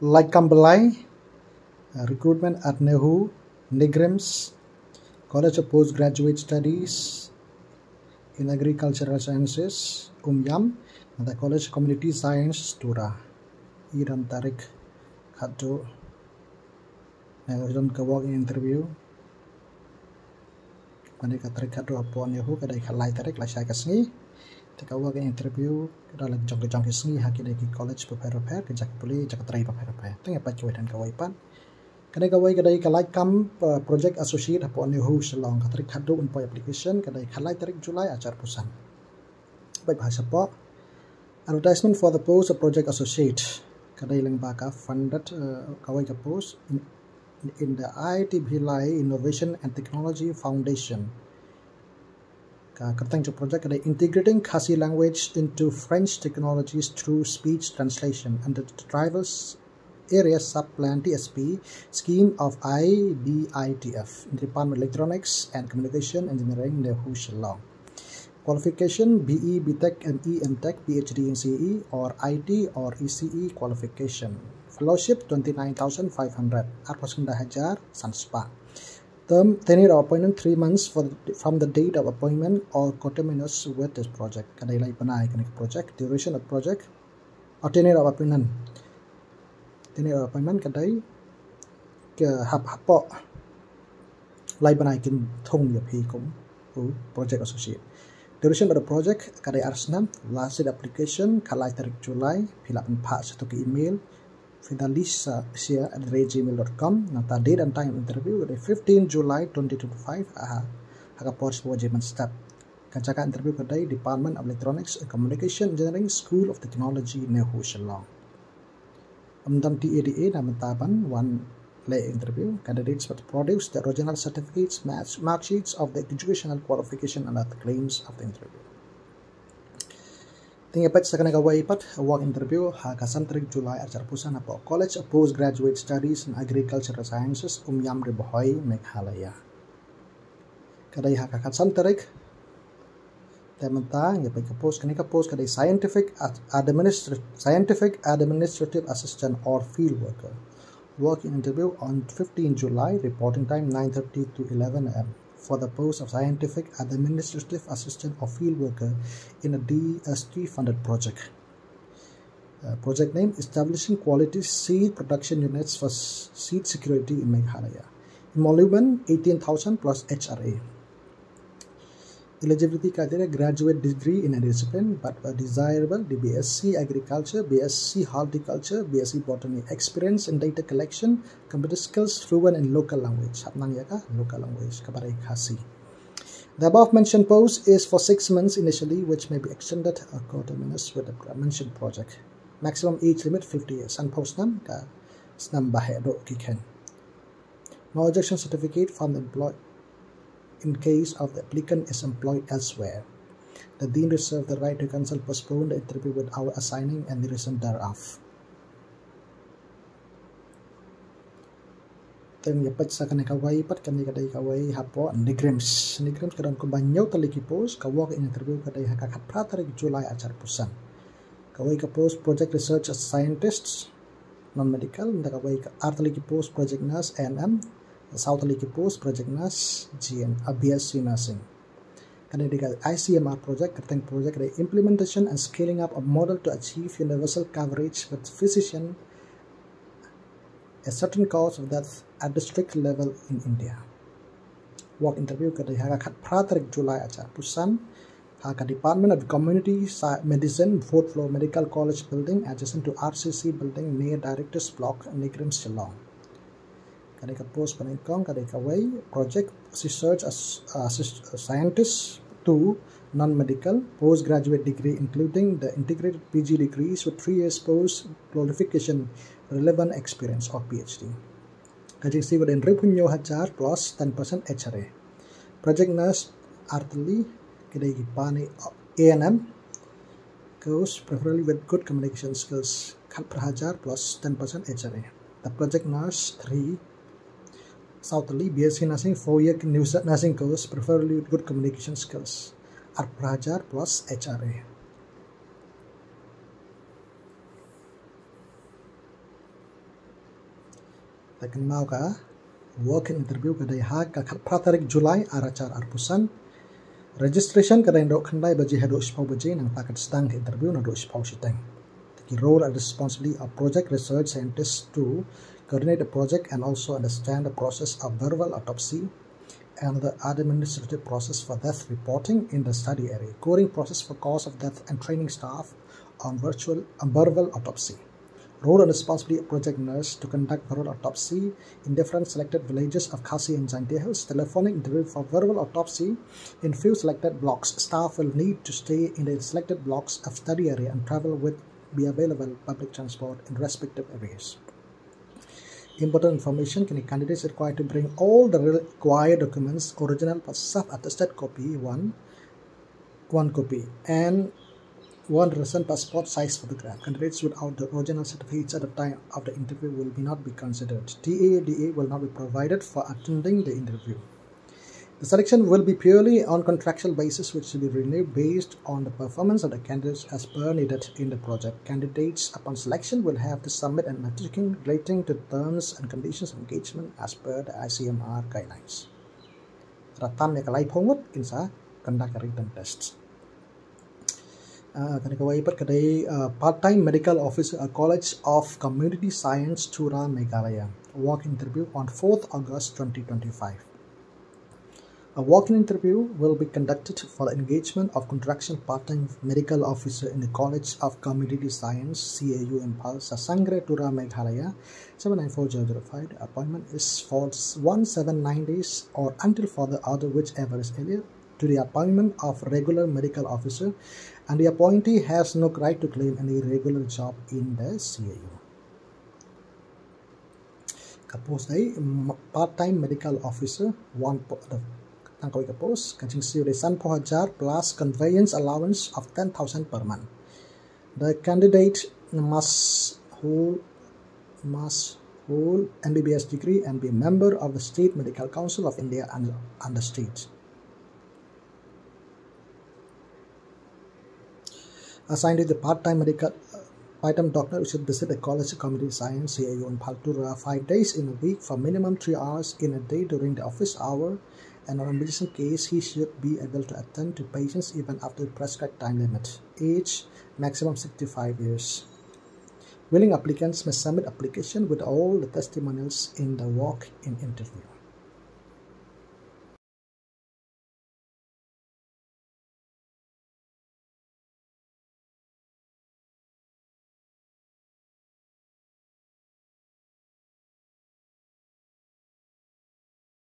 Like Lycambalae, uh, recruitment at Nehu, Negrims, College of Postgraduate Studies in Agricultural Sciences, UMYAM, and the College of Community Science, Tura. Iran Tarik Khatto, nagawin ka in interview. Mani ka Tariq Khatto apuan yahu, kaday ka tarik, Tariq, lasya. Tika work interview kada lag jong jong kisngi haki dai college prepare prepare ke jak puli jak trai prepare prepare. Tengah pa cuai dan kawai pan. Kadai kawai kadai kalai kam project associate apon Nehu selong ka tarik khato un application kadai khalai tarik Julai acar pusan. Baik bahasa po. Advertisement for the post of project associate. Kadai lang baka funded uh, kawai ka post in, in the IIT Bhilai Innovation and Technology Foundation. Kertang project ada integrating Khasi language into French technologies through speech translation under the drivers area sub-plan TSP scheme of IBITF in the Department of Electronics and Communication Engineering Nehu Shillong. Qualification BE, BTech, ME, MTech, PhD in CE or IT or ECE qualification. Fellowship 29,500. Arpasunda Hajar Sanspa. Term tenure of appointment three months for the, from the date of appointment or coterminous with this project. Kadai lai panai kanik project. Duration of project or tenure of appointment. Tenure of appointment kadai ke hap hapo lai panai kin thong ya phi kum project associate. Duration of the project kadai arsnam lasted application kalai tarik Julai filapan pa satu ke email Fidelisa Sia at gmail.com Nata date and time interview the 15 July 2025 aha haka post wajiban step. Kacaka interview kadai Department of Electronics and Communication Engineering School of Technology Nehu Shillong Amdam TADA nama taban one lay interview. Candidates must produce the original certificates match mark sheets of the educational qualification and other claims of the interview Tinggal pat sa kanang kaway pat work interview ha kasantrik July at pusan na po College of Postgraduate Studies in Agricultural Sciences Umyam Ribohoy, Meghalaya. Kaday ha kakasantrik tementa nga pa post kanika post kaday scientific administrative scientific administrative assistant or field worker. Work interview on 15 July, reporting time 9:30 to 11 am for the post of scientific administrative assistant or field worker in a DST funded project. Uh, project name Establishing Quality Seed Production Units for Seed Security in Meghalaya. Emolument 18,000 plus HRA. Eligibility criteria graduate degree in a discipline but a desirable the BSc Agriculture, BSc Horticulture, BSc Botany. Experience in data collection, computer skills, fluent in local language. Local language. The above mentioned post is for six months initially, which may be extended a quarter according with the mentioned project. Maximum age limit 50 years. And post kiken. No objection certificate from the employee in case of the applicant is employed elsewhere. The Dean reserves the right to cancel postpone the interview without assigning any reason thereof. Teng yapat sa kanay kaway pat kanay kaday kaway hapo NEIGRIHMS. NEIGRIHMS kadang kumbanyaw taliki post kawak in interview kaday hakakat pratarik July acar pusan. Kaway ka post project research scientists non-medical. Nda kaway ka artaliki post project nurse NM Project NAS GN a BSc Nursing. Kanadika ICMR project, Kerteng project, the implementation and scaling up a model to achieve universal coverage with physician a certain cause of death at district level in India. Work interview kada haga khat pratarik July acha pusan haga Department of Community Medicine fourth floor Medical College building adjacent to RCC building near Directors Block Nigrim Shillong kadai ka post panai kong kadai ka way project research as uh, scientist to non-medical postgraduate degree including the integrated PG degrees with three years post qualification relevant experience or PhD. Kajing si within repunyo hajar plus 10% HRA. Project nurse artily kadai ki pani ANM goes preferably with good communication skills. Kal per hajar plus 10% HRA. The project nurse 3 Southerly, BSc Nursing, 4-year nursing course, preferably with good communication skills. Arprajar plus HRA. Tekan mau ka work interview kadai ha ka khat tarik Julai arachar arpusan registration kadai dok khandai baji hado spau baji nang takat stang interview na do spau sitang the role and responsibility of project research scientists to coordinate the project and also understand the process of verbal autopsy and the administrative process for death reporting in the study area, coding process for cause of death and training staff on virtual on verbal autopsy. Role and responsibility of project nurse to conduct verbal autopsy in different selected villages of Khasi and Jaintia Hills. Telephonic interview for verbal autopsy in few selected blocks. Staff will need to stay in the selected blocks of study area and travel with be available public transport in respective areas important information can candidates required to bring all the required documents original plus self-attested copy one one copy and one recent passport size photograph. Candidates without the original certificates at the time of the interview will be not be considered. TADA will not be provided for attending the interview. The selection will be purely on contractual basis which will be renewed based on the performance of the candidates as per needed in the project. Candidates upon selection will have to submit an application relating to terms and conditions of engagement as per the ICMR guidelines. Ratan ya kalai phongwat kinsa conduct a written test. Uh, uh, part-time medical officer at College of Community Science Tura Meghalaya walk interview on 4th August 2025 a walk-in interview will be conducted for the engagement of contraction part-time medical officer in the College of Community Science, CAU Imphal, Sasangre Tura Meghalaya, 794005. Appointment is for 179 days or until further order whichever is earlier to the appointment of regular medical officer and the appointee has no right to claim any regular job in the CAU. Suppose part-time medical officer, one pos kancing siuresan po hajar plus conveyance allowance of 10,000 per month. The candidate must hold must hold MBBS degree and be a member of the State Medical Council of India and, and the state. Assigned to the part-time medical part-time doctor should visit the College of Community Science CAU in Paltura five days in a week for minimum three hours in a day during the office hour and on emergency case, he should be able to attend to patients even after the prescribed time limit. Age maximum 65 years. Willing applicants may submit application with all the testimonials in the walk-in interview.